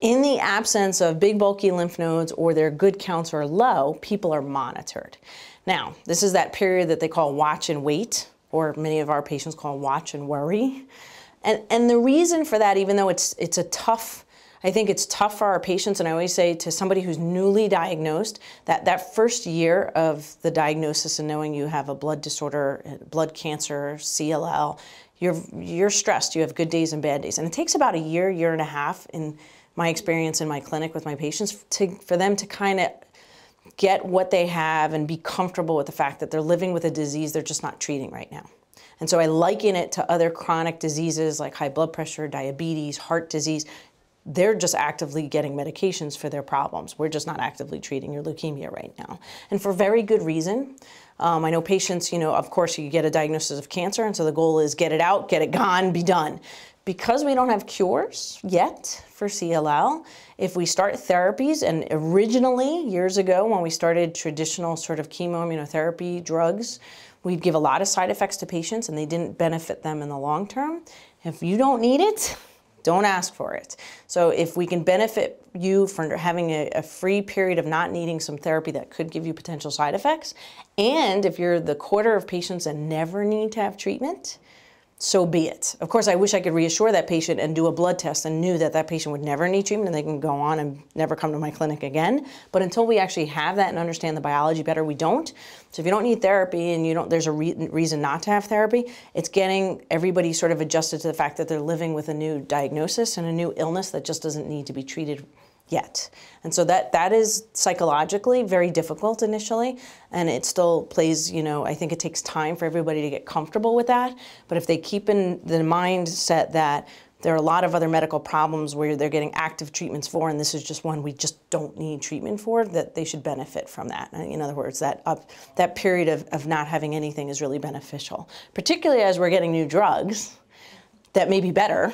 In the absence of big bulky lymph nodes or their good counts are low, people are monitored. Now, this is that period that they call watch and wait, or many of our patients call watch and worry. And, and the reason for that, even though it's, it's a tough, I think it's tough for our patients, and I always say to somebody who's newly diagnosed, that that first year of the diagnosis and knowing you have a blood disorder, blood cancer, CLL, you're, you're stressed, you have good days and bad days. And it takes about a year, year and a half in my experience in my clinic with my patients to, for them to kind of get what they have and be comfortable with the fact that they're living with a disease they're just not treating right now. And so I liken it to other chronic diseases like high blood pressure, diabetes, heart disease. They're just actively getting medications for their problems. We're just not actively treating your leukemia right now. And for very good reason. Um, I know patients, you know, of course, you get a diagnosis of cancer, and so the goal is get it out, get it gone, be done because we don't have cures yet for CLL, if we start therapies, and originally, years ago, when we started traditional sort of chemoimmunotherapy drugs, we'd give a lot of side effects to patients and they didn't benefit them in the long term. If you don't need it, don't ask for it. So if we can benefit you from having a, a, free period of not needing some therapy that could give you potential side effects, and if you're the quarter of patients that never need to have treatment, so be it. Of course, I wish I could reassure that patient and do a blood test and knew that that patient would never need treatment and they can go on and never come to my clinic again. But until we actually have that and understand the biology better, we don't. So if you don't need therapy and you don't, there's a re reason not to have therapy, it's getting everybody sort of adjusted to the fact that they're living with a new diagnosis and a new illness that just doesn't need to be treated yet. And so that that is psychologically very difficult initially and it still plays, you know, I think it takes time for everybody to get comfortable with that, but if they keep in the mindset that there are a lot of other medical problems where they're getting active treatments for, and this is just one we just don't need treatment for, that they should benefit from that. In other words, that up, that period of, of not having anything is really beneficial, particularly as we're getting new drugs that may be better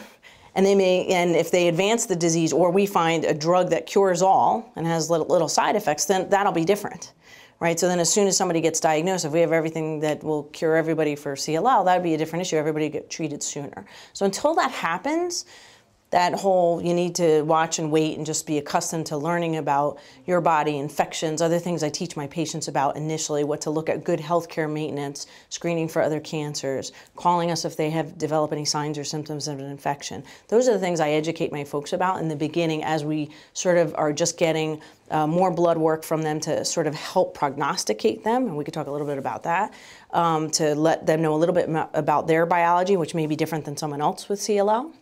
and they may, and if they advance the disease or we find a drug that cures all and has little, little side effects, then that'll be different, right? So then as soon as somebody gets diagnosed, if we have everything that will cure everybody for CLL, that would be a different issue. Everybody get treated sooner. So until that happens, that whole you need to watch and wait and just be accustomed to learning about your body, infections, other things I teach my patients about initially, what to look at good healthcare maintenance, screening for other cancers, calling us if they have developed any signs or symptoms of an infection. Those are the things I educate my folks about in the beginning as we sort of are just getting uh, more blood work from them to sort of help prognosticate them, and we could talk a little bit about that, um, to let them know a little bit about their biology, which may be different than someone else with CLL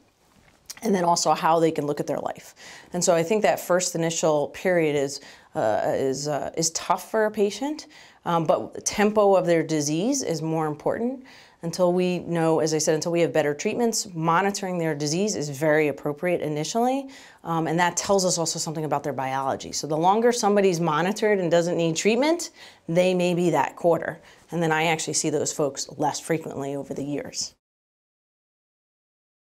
and then also how they can look at their life. And so I think that first initial period is uh, is uh, is tough for a patient, um, but the tempo of their disease is more important. Until we know, as I said, until we have better treatments, monitoring their disease is very appropriate initially, um, and that tells us also something about their biology. So the longer somebody's monitored and doesn't need treatment, they may be that quarter. And then I actually see those folks less frequently over the years.